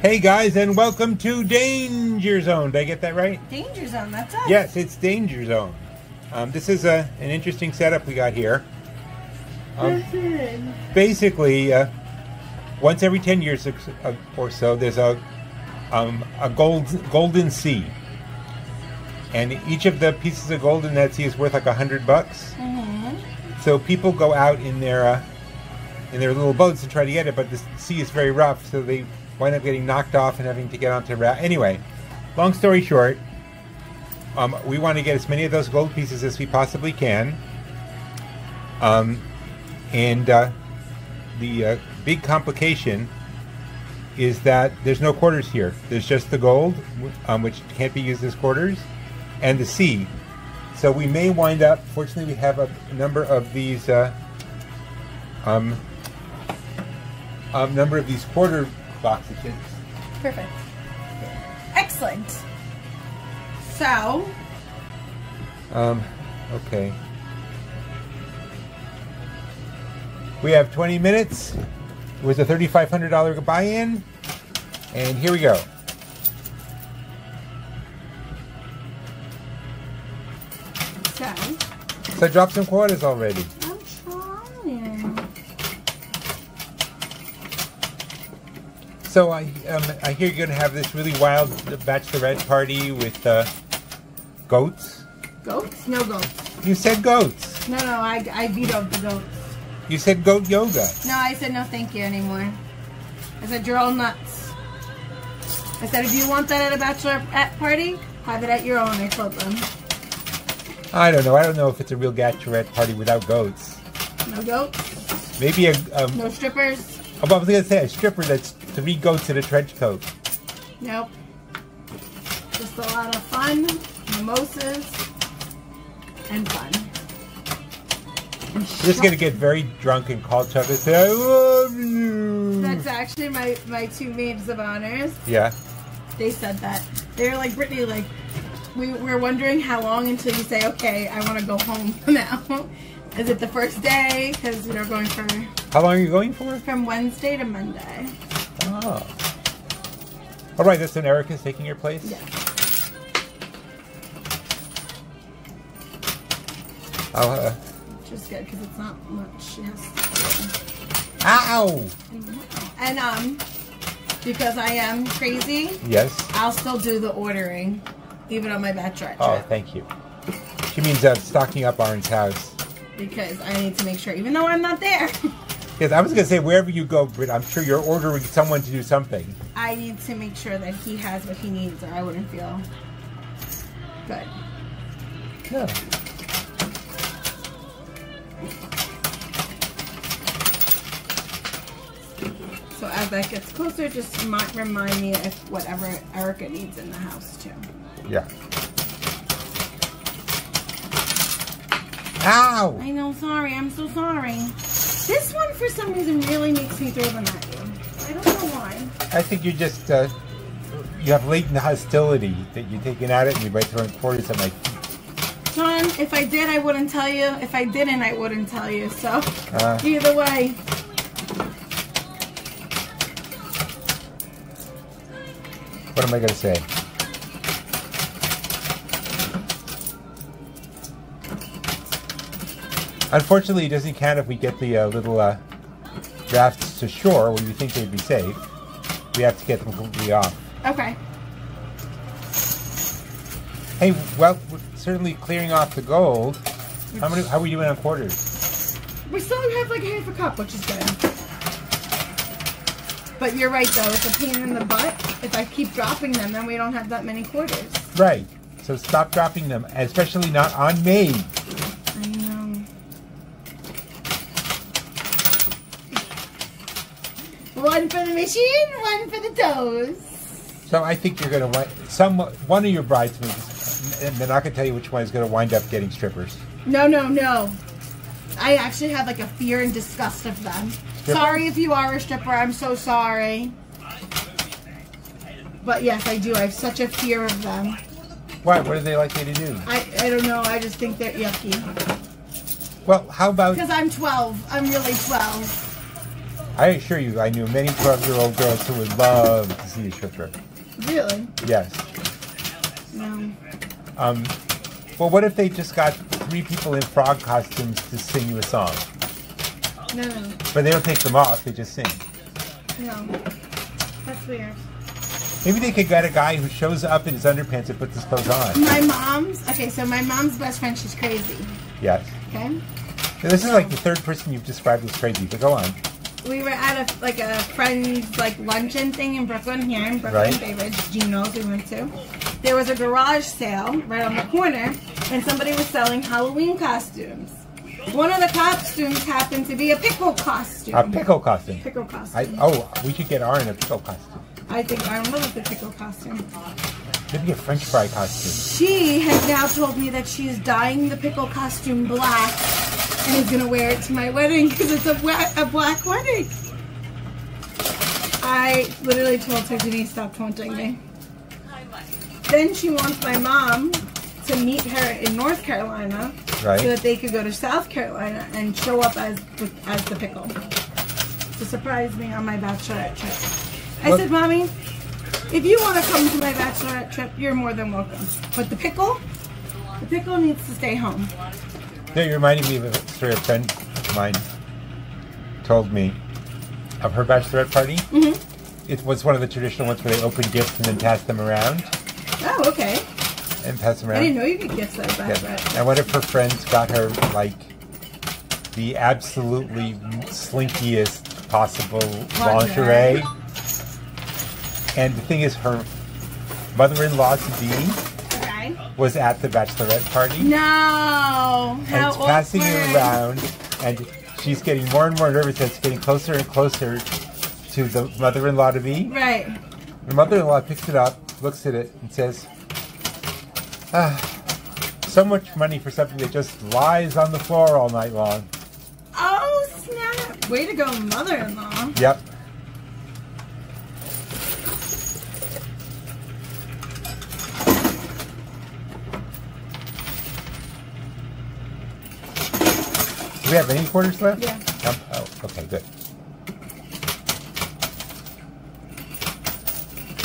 Hey guys, and welcome to Danger Zone. Did I get that right? Danger zone, that's us. Yes, it's Danger Zone. Um, this is a, an interesting setup we got here. Um, basically, uh, once every 10 years or so- uh, or so, there's a, um, a gold, golden sea. And each of the pieces of gold in that sea is worth like a hundred bucks. Mm -hmm. So people go out in their uh, in their little boats to try to get it, but the sea is very rough, so they wind up getting knocked off and having to get onto raft. Anyway, long story short, um, we want to get as many of those gold pieces as we possibly can. Um, and uh, the uh, big complication is that there's no quarters here. There's just the gold, um, which can't be used as quarters, and the sea. So we may wind up. Fortunately, we have a number of these. Uh, um, a number of these quarter boxes. Perfect. Excellent. So, Um, okay. We have 20 minutes with a $3,500 buy-in, and here we go. so So drop some quarters already. I'm trying. So I um, I hear you're gonna have this really wild bachelorette party with uh, goats. Goats? No goats. You said goats. No, no, I, I vetoed the goats. You said goat yoga. No, I said no thank you anymore. I said you're all nuts. I said if you want that at a bachelorette party, have it at your own, I told them. I don't know. I don't know if it's a real bachelorette party without goats. No goats, Maybe a um, no strippers, oh, I was gonna say a stripper that's three goats in a trench coat. nope. Just a lot of fun, mimosas, and fun. And We're just gonna get very drunk and call each other and say, "I love you." That's actually my, my two maids of honors. yeah. They said that. They were like, Brittany, like, we were wondering how long until you say, okay, I want to go home now. Is it the first day? Because we're going for How long are you going for? from Wednesday to Monday. Oh. All right. That's when Erica's taking your place. Yeah. I'll, uh, Which is good because it's not much she has to ow. do. And, um, because I am crazy, Yes. I'll still do the ordering, even on my bachelorette Oh, trip. thank you. She means uh, stocking up Aaron's house. Because I need to make sure, even though I'm not there, Yes, I was gonna say wherever you go, Britt, I'm sure you're ordering someone to do something. I need to make sure that he has what he needs or I wouldn't feel good. No. So as that gets closer, just remi- remind me if whatever Erica needs in the house too. Yeah. Ow! I know, sorry, I'm so sorry. This one for some reason really makes me throw them at you. I don't know why. I think you just uh, you have latent hostility that you're taking at it, and you're right throwing quarters at my feet. John, if I did, I wouldn't tell you. If I didn't, I wouldn't tell you. So Uh. either way. What am I gonna say? Unfortunately, it doesn't count if we get the uh, little uh, rafts to shore where you think they'd be safe. We have to get them completely off. Okay. Hey, well, we're certainly clearing off the gold. How many? How are we doing on quarters? We still have like half a cup, which is good. But you're right though, it's a pain in the butt. If I keep dropping them, then we don't have that many quarters. Right. So stop dropping them, especially not on me. I know. One for the machine, one for the toes. So I think you're going to some one of your bridesmaids, and not going to tell you which one is going to wind up getting strippers. No, no, no. I actually have like a fear and disgust of them. Stripper? Sorry if you are a stripper. I'm so sorry. But yes, I do. I have such a fear of them. Why? What are they likely to do? I, I don't know. I just think they're yucky. Well, how about Because I'm 12. I'm really 12. I assure you, I knew many 12 year old girls who would love to see a stripper. Really? Yes. No. Um, well, what if they just got three people in frog costumes to sing you a song? No, no, But they don't take them off, they just sing. no. That's weird. Maybe they could get a guy who shows up in his underpants and puts his clothes on. My mom's okay. So my mom's best friend, she's crazy. Yes. Okay. Now, this is like the third person you've described as crazy, but go on. We were at a like a friend's like luncheon thing in Brooklyn here in Brooklyn, Right. Bay Ridge, Geno's we went to. There was a garage sale right on the corner, and somebody was selling Halloween costumes. One of the costumes happened to be a pickle costume. A pickle costume. Pickle I, costume. oh, we should get our in a pickle costume. I think I love the pickle costume. Maybe a French fry costume. She has now told me that she's dyeing the pickle costume black and he's gonna wear it to my wedding because it's a, a black wedding. I literally told her, Denise, stop taunting me. Then she wants my mom to meet her in North Carolina Right. so that they could go to South Carolina and show up as the, as the pickle to surprise me on my bachelorette trip. I What- said, Mommy, if you want to come to my bachelorette trip, you're more than welcome. But the pickle, the pickle needs to stay home. No, you're reminding me of a story a friend of mine told me of her bachelorette party. Mm-hmm. It was one of the traditional ones where they open gifts and then pass them around Oh, okay. and pass them around. I didn't know you could gifts at a Yeah. And one of her friends got her like the absolutely slinkiest possible lingerie. Lingerie. And the thing is, her mother-in-law to be. Was at the bachelorette party. No. and How it's passing awkward. it around, and she's getting more and more nervous. as It's getting closer and closer to the mother-in-law to be. Right. The mother-in-law picks it up, looks at it, and says, "Ah, so much money for something that just lies on the floor all night long." Oh snap! Way to go, mother-in-law. Yep. Do we have any quarters left? Yeah. Um, oh, okay, good.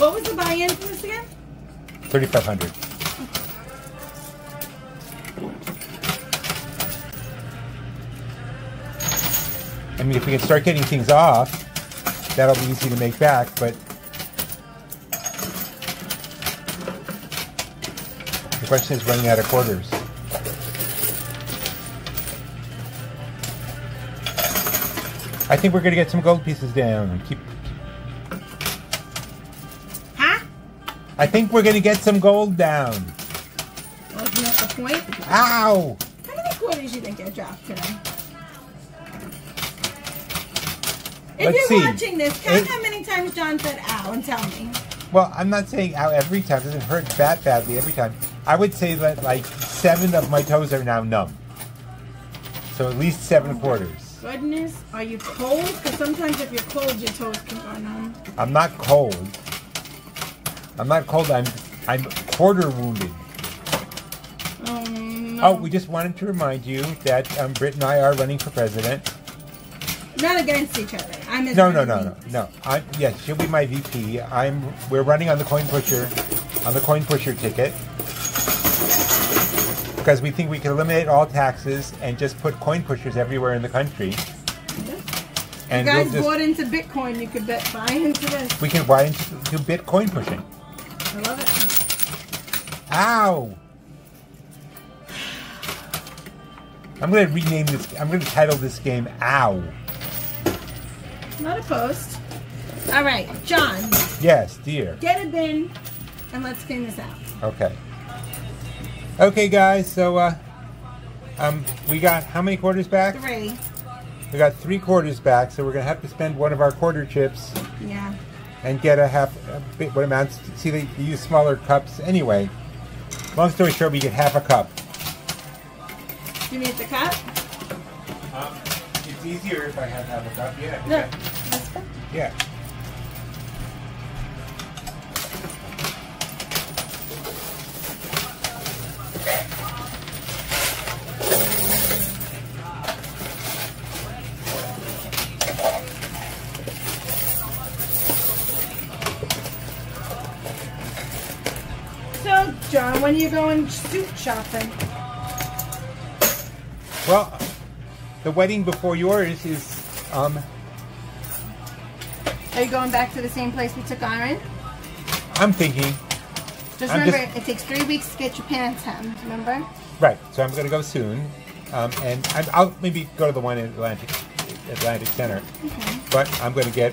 What was the buy-in for this again? Thirty-five hundred. I mean, if we can start getting things off, that'll be easy to make back. But the question is running out of quarters. I think we're going to get some gold pieces down. and Keep. Huh? I think we're going to get some gold down. Wasn't that the point? Ow! How many quarters do you think I dropped today? If Let's you're see. watching this, count how many times John said ow and tell me. Well, I'm not saying ow every time. It doesn't hurt that badly every time. I would say that like seven of my toes are now numb. So at least seven quarters. Goodness, are you cold? Because sometimes if you're cold, your toes can go numb. I'm not cold. I'm not cold. I'm I'm quarter wounded. Um, Oh, we just wanted to remind you that um, Britt and I are running for president. not against each other. I'm his No, no, no, no, no. I, yes, she'll be my VP. I'm. We're running on the coin pusher, on the coin pusher ticket, because we think we can eliminate all taxes and just put coin pushers everywhere in the country. And you guys we'll just, bought into Bitcoin, you could bet buy into this. we can you do Bitcoin pushing? I love it. Ow! I'm going to rename this. I'm going to title this game "Ow." Not a post. All right, John, Yes, dear. get a bin and let's clean this out. Okay. Okay, guys. So, uh, um, we got how many quarters back? Three. We got three quarters back, so we're gonna have to spend one of our quarter chips Yeah. and get a half, a bit, what amounts to, see, they use smaller cups anyway. Long story short, we get half a cup. You need the cup? Um, it's easier if I have half a cup, yeah. Fine. Yeah. John. When are you going suit shopping? Well, the wedding before yours is um, Are you going back to the same place we took Aaron? I'm thinking Just I'm remember, just- it takes three weeks to get your pants hemmed. Remember? right. So I'm going to go soon, um, and I, I'll maybe go to the one in Atlantic Atlantic Center. Okay. But I'm going to get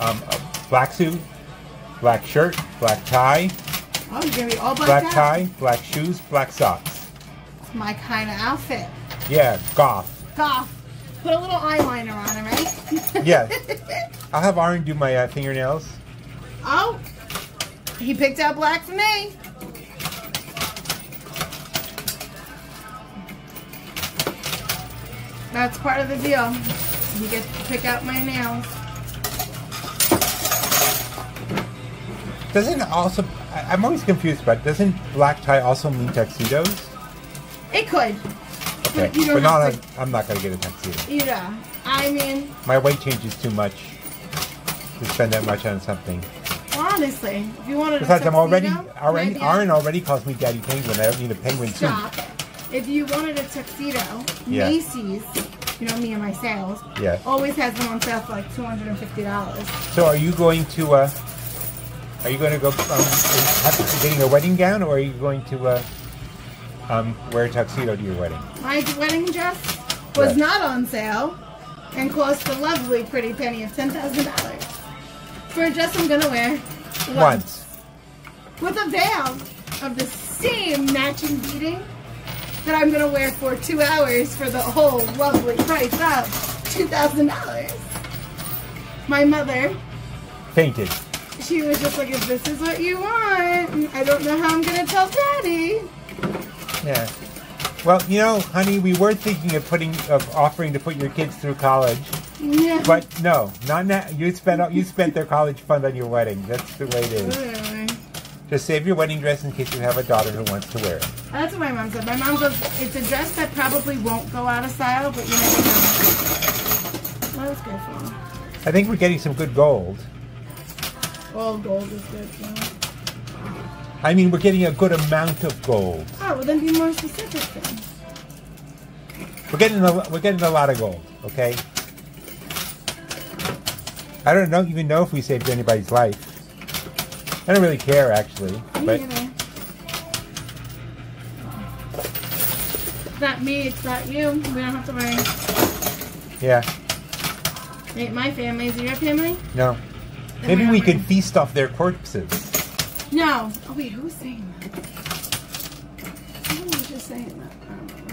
um, a black suit, black shirt, black tie, Oh, you're gonna be all black, black out. tie, black shoes, black socks. My kind of outfit. Yeah, goth. Goth. Put a little eyeliner on it, right? Yeah. I'll have Aaron do my uh, fingernails. oh, he picked out black for me. That's part of the deal. You get to pick out my nails. Doesn't also, I, I'm always confused about, doesn't black tie also mean tuxedos? It could. Okay, But you don't but not a, I'm not going to get a tuxedo. Yeah. I mean, My weight changes too much to spend that much on something. honestly, if you wanted Besides, I'm already, already, Aaron already calls me Daddy Penguin. I don't need a penguin suit. Stop. If you wanted a tuxedo, Yeah. Macy's, you know me and my sales, Yeah. always has them on sale for like two hundred and fifty dollars. So are you going to, uh, are you going to go, um, have, getting a wedding gown or are you going to, uh, um, wear a tuxedo to your wedding? My wedding dress was Yeah. not on sale and cost a lovely pretty penny of ten thousand dollars for a dress I'm gonna wear Once. with a veil of the same matching beading that I'm gonna wear for two hours for the whole lovely price of two thousand dollars. My mother, Fainted. She was just like, "If this is what you want, I don't know how I'm gonna tell Daddy." Yeah. Well, you know, honey, we were thinking of putting, of offering to put your kids through college, Yeah. but no, not now. You spent, you spent their college fund on your wedding. That's the way it is. Just save your wedding dress in case you have a daughter who wants to wear it. That's what my mom said. My mom goes, it's a dress that probably won't go out of style, but you never know. That was good for me. I think we're getting some good gold. All gold is good. You? I mean, we're getting a good amount of gold. Oh, well then be more specific then. We're getting a, we're getting a lot of gold. Okay. I don't know even know if we saved anybody's life. I don't really care actually, but either. It's not me, it's not you. We don't have to worry. yeah, Ain't my family. Is it your family? no. Maybe we could feast off their corpses. No. Oh wait, who was saying that? Who was just saying that? I don't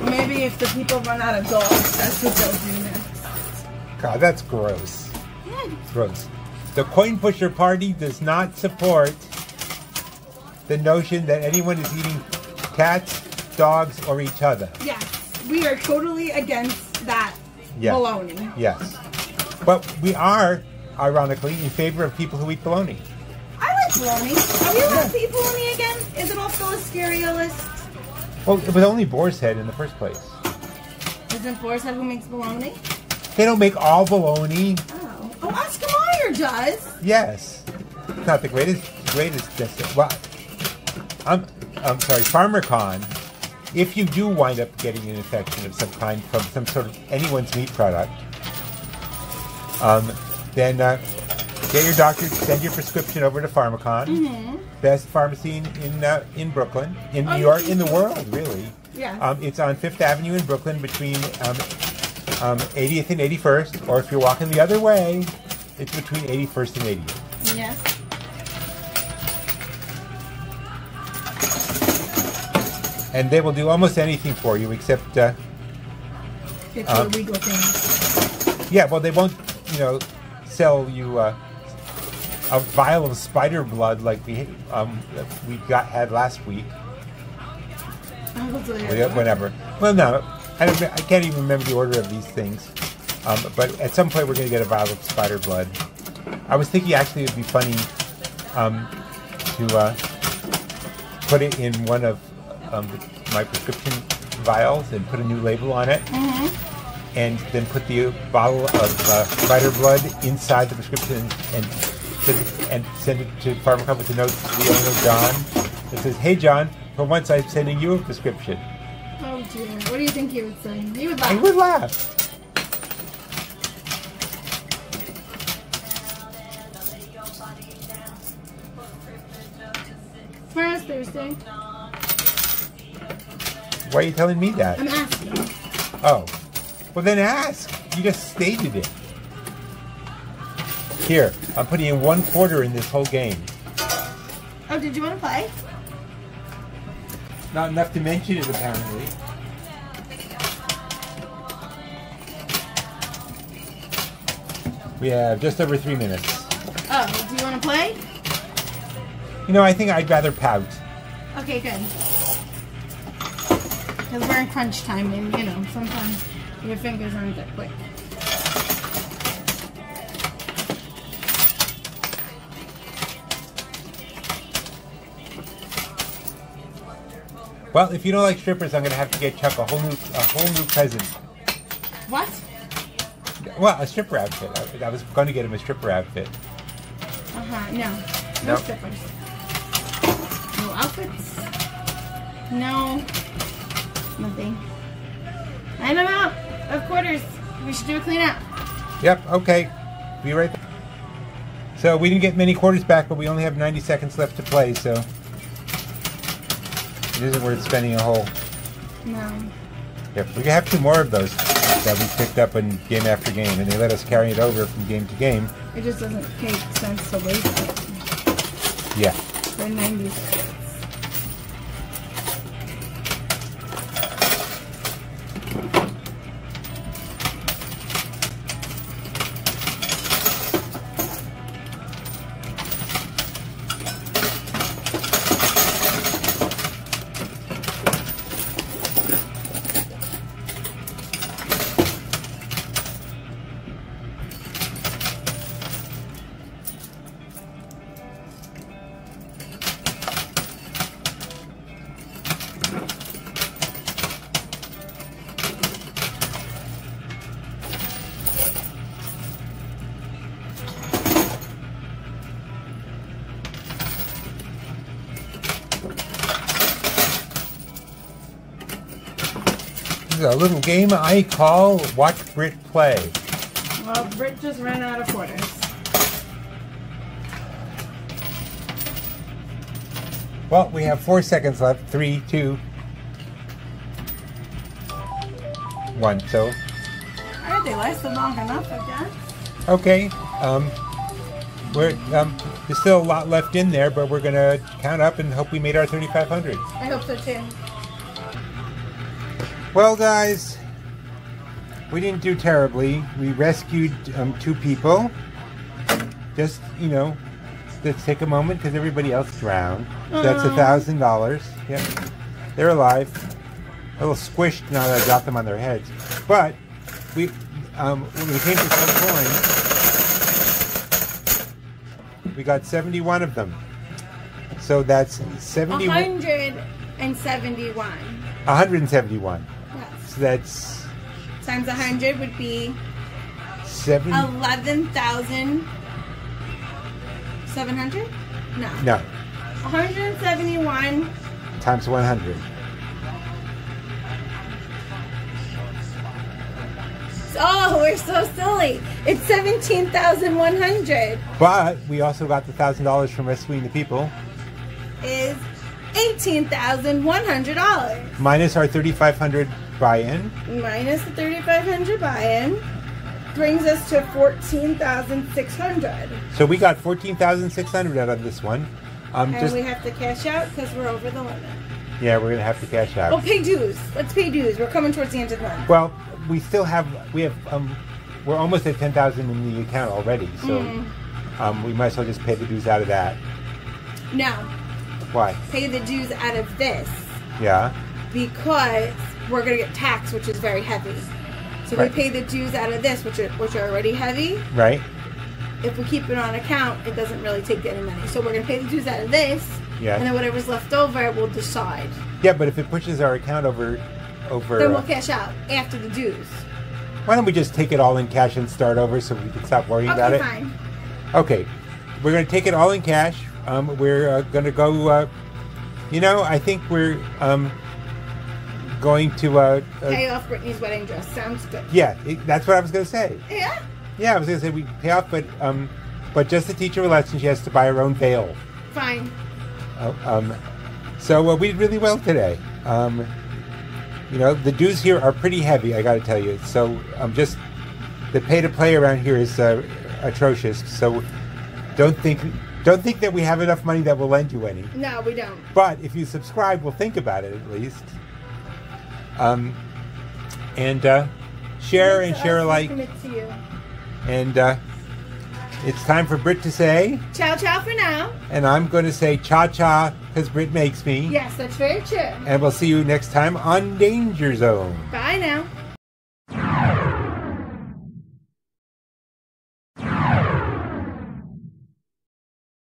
know. Maybe if the people run out of gold, that's what they'll do next. God, that's gross. Yeah, Gross. The Coin Pusher Party does not support the notion that anyone is eating cats, dogs, or each other. Yes, we are totally against that Yeah. baloney. Yes. But we are, ironically, in favor of people who eat bologna. I like bologna. Are we allowed to eat bologna again? Is it off a Listeria list? Well, it was only Boar's Head in the first place. Isn't Boar's Head who makes bologna? They don't make all bologna. Oh, oh, Oscar Mayer does. Yes. It's not the greatest, greatest dessert. Well, I'm, I'm sorry, PharmaCon. If you do wind up getting an infection of some kind from some sort of anyone's meat product, um, then uh, get your doctor to send your prescription over to PharmaCon, best pharmacy in in, uh, in Brooklyn, in Oh, New you York, in the world, really. Yeah. Um, it's on Fifth Avenue in Brooklyn between um, um, 80th and 81st, or if you're walking the other way, it's between 81st and 80th. yes. And they will do almost anything for you except, uh, It's Um, illegal thing. yeah, well, they won't, you know, sell you uh, a vial of spider blood like we um, we got had last week. I will tell you. Yeah, Whatever. Well, no, I don't. I can't even remember the order of these things. Um, but at some point, we're going to get a vial of spider blood. I was thinking actually it would be funny um, to uh, put it in one of um, my prescription vials and put a new label on it. Mhm. and then put the bottle of uh, spider blood inside the prescription and send it, and send it to Farmer with a note to the owner, John. It says, "Hey John, for once I'm sending you a prescription." Oh dear. What do you think he would say? He would laugh. I would laugh. Thursday. Why are you telling me that? I'm asking. Oh. Well, then ask. You just stated it. Here, I'm putting in one quarter in this whole game. Oh, did you want to play? Not enough to mention it, apparently. We have just over three minutes. Oh, do you want to play? You know, I think I'd rather pout. Okay, good. Because we're in crunch time, and you know, sometimes your fingers aren't that quick. Well, if you don't like strippers, I'm going to have to get Chuck a whole new, a whole new present. What? Well, a stripper outfit. I, I was going to get him a stripper outfit. Uh huh. No. No Nope. strippers. No outfits. No. Nothing. I don't know. Of quarters. We should do a clean out. Yep, okay. Be right there. So we didn't get many quarters back, but we only have 90 seconds left to play, so it isn't worth spending a whole. No. Yep, we have two more of those that we picked up in game after game, and they let us carry it over from game to game. It just doesn't make sense to waste it Yeah. for 90 little game I call Watch Brit Play. Well, Britt just ran out of quarters. Well, we have four seconds left. Three, two, one. So, Alright, they lasted long enough, I guess. okay. Um, we're um, there's still a lot left in there, but we're gonna count up and hope we made our 3,500. I hope so too. Well, guys, we didn't do terribly. We rescued um, two people. Just, you know, let's take a moment because everybody else drowned. So that's a thousand dollars. Yep, they're alive. A little squished now that I got them on their heads. But we, um, when we came to some coins, we got seventy-one of them. So that's 71, 171. 171. Yes. So that's Times 100 would be seven. 11,700? No. No, 171 times 100. Oh, we're so silly. It's 17,100 But we also got the thousand dollars from rescuing the people, is $18,100 minus our 3,500 buy-in. minus the 3,500 buy-in brings us to 14,600. So we got 14,600 out of this one. Um, And just we have to cash out because we're over the limit. yeah, we're gonna have to cash out. Oh, pay dues. Let's pay dues. We're coming towards the end of the month. Well, we still have we have um, we're almost at 10,000 in the account already, so Mm. um, we might as well just pay the dues out of that. No, Why? pay the dues out of this Yeah. because we're gonna get taxed, which is very heavy. So Right. we pay the dues out of this, which are which are already heavy. Right. If we keep it on account, it doesn't really take any money. So we're gonna pay the dues out of this, Yeah. and then whatever's left over, we'll decide. Yeah, but if it pushes our account over over Then uh, we'll cash out after the dues. Why don't we just take it all in cash and start over so we can stop worrying about Okay, it? fine. Okay, we're going to take it all in cash. Um, we're uh, going to go. Uh, you know, I think we're um, going to. Uh, uh, Pay off Brittany's wedding dress. Sounds good. yeah, it, that's what I was going to say. Yeah. Yeah, I was going to say we pay off, but um, but just to teach her a lesson, she has to buy her own veil. Fine. Uh, um, so uh, we did really well today. Um, you know, the dues here are pretty heavy. I got to tell you. So um, just the pay to play around here is uh, atrocious. So don't think don't think that we have enough money that we'll lend you any. No, we don't. But if you subscribe, we'll think about it at least. Um, and uh, share and share alike. Commit to you. And uh, it's time for Brit to say, Ciao, ciao for now. and I'm going to say cha cha because Brit makes me. Yes, that's very true. And we'll see you next time on Danger Zone. Bye now.